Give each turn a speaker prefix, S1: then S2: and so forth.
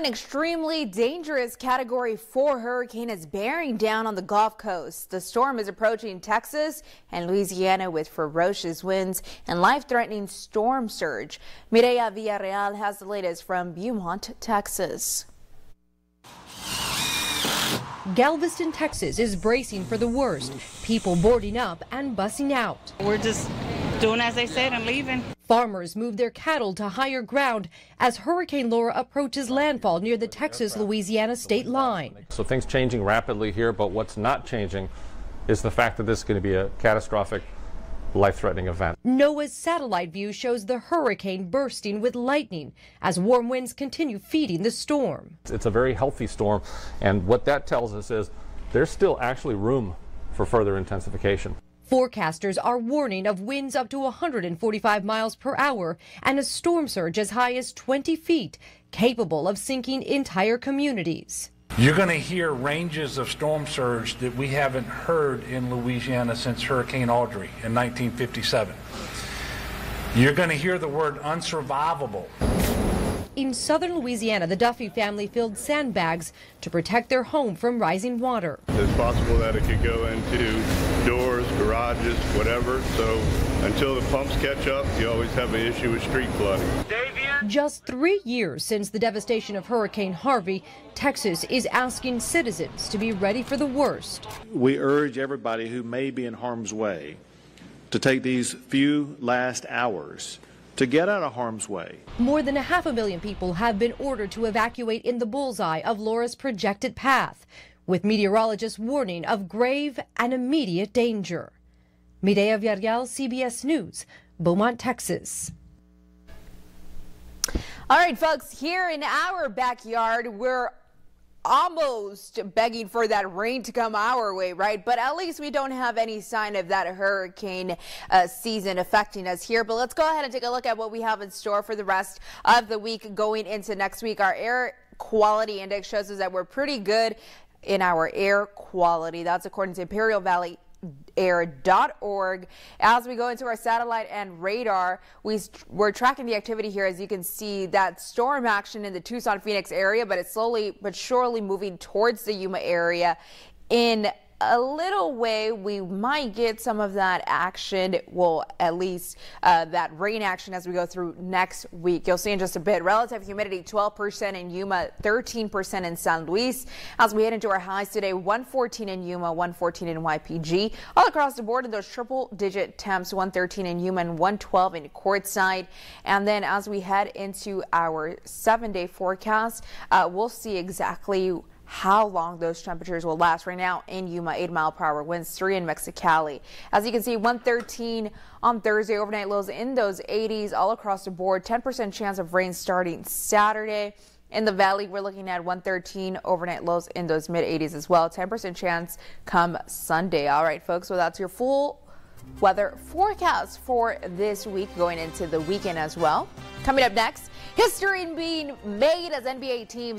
S1: An extremely dangerous Category 4 hurricane is bearing down on the Gulf Coast. The storm is approaching Texas and Louisiana with ferocious winds and life-threatening storm surge. Mireya Villarreal has the latest from Beaumont, Texas.
S2: Galveston, Texas is bracing for the worst. People boarding up and bussing out.
S3: We're just doing as they said and leaving.
S2: Farmers move their cattle to higher ground as Hurricane Laura approaches landfall near the Texas-Louisiana state line.
S4: So things changing rapidly here, but what's not changing is the fact that this is going to be a catastrophic life-threatening event.
S2: NOAA's satellite view shows the hurricane bursting with lightning as warm winds continue feeding the storm.
S4: It's a very healthy storm, and what that tells us is there's still actually room for further intensification.
S2: Forecasters are warning of winds up to 145 miles per hour and a storm surge as high as 20 feet, capable of sinking entire communities.
S5: You're going to hear ranges of storm surge that we haven't heard in Louisiana since Hurricane Audrey in 1957. You're going to hear the word unsurvivable.
S2: In southern Louisiana, the Duffy family filled sandbags to protect their home from rising water.
S6: It's possible that it could go into doors, garages, whatever. So until the pumps catch up, you always have an issue with street flooding.
S2: Just three years since the devastation of Hurricane Harvey, Texas is asking citizens to be ready for the worst.
S7: We urge everybody who may be in harm's way to take these few last hours to get out of harm's way.
S2: More than a half a million people have been ordered to evacuate in the bullseye of Laura's projected path, with meteorologists warning of grave and immediate danger. Mireya Villarreal, CBS News, Beaumont, Texas.
S1: All right, folks, here in our backyard, we're almost begging for that rain to come our way, right? But at least we don't have any sign of that hurricane uh, season affecting us here. But let's go ahead and take a look at what we have in store for the rest of the week going into next week. Our air quality index shows us that we're pretty good in our air quality. That's according to Imperial Valley air.org. As we go into our satellite and radar, we, we're tracking the activity here. As you can see, that storm action in the Tucson Phoenix area, but it's slowly but surely moving towards the Yuma area in a little way we might get some of that action well at least uh, that rain action as we go through next week. You'll see in just a bit relative humidity 12% in Yuma 13% in San Luis. As we head into our highs today 114 in Yuma 114 in YPG all across the board in those triple digit temps 113 in Yuma and 112 in Quartzsite. And then as we head into our seven day forecast uh, we'll see exactly how long those temperatures will last. Right now in Yuma, 8 mile per hour winds, 3 in Mexicali. As you can see, 113 on Thursday, overnight lows in those 80s all across the board. 10% chance of rain starting Saturday. In the valley, we're looking at 113 overnight lows in those mid 80s as well. 10% chance come Sunday. All right, folks, so that's your full weather forecast for this week going into the weekend as well. Coming up next, history being made as NBA teams